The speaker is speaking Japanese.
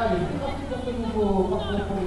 Allez, c'est parti pour ce nouveau parcours pour le